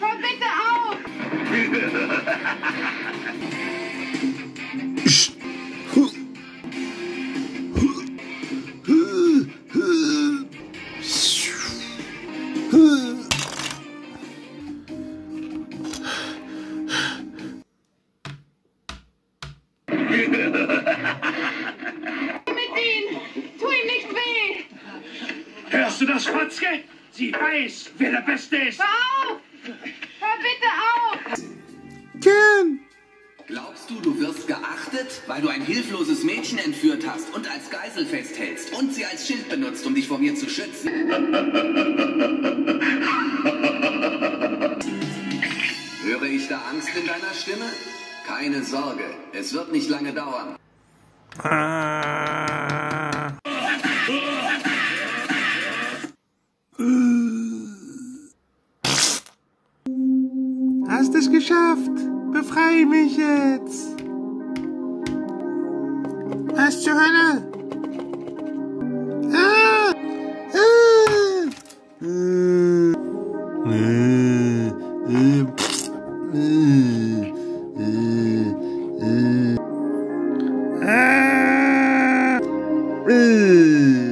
Hör bitte auf! Hörst du das, Fotzke? Sie weiß, wer der Beste ist. Hör auf! Hör bitte auf! Ken! Glaubst du, du wirst geachtet, weil du ein hilfloses Mädchen entführt hast und als Geisel festhältst und sie als Schild benutzt, um dich vor mir zu schützen? Höre ich da Angst in deiner Stimme? Keine Sorge, es wird nicht lange dauern. Ah. Hast es geschafft? Befrei mich jetzt! Was zur Hölle? Ah! Ah! Äh. Äh. Äh. Äh. Äh. Äh. Ah! Äh.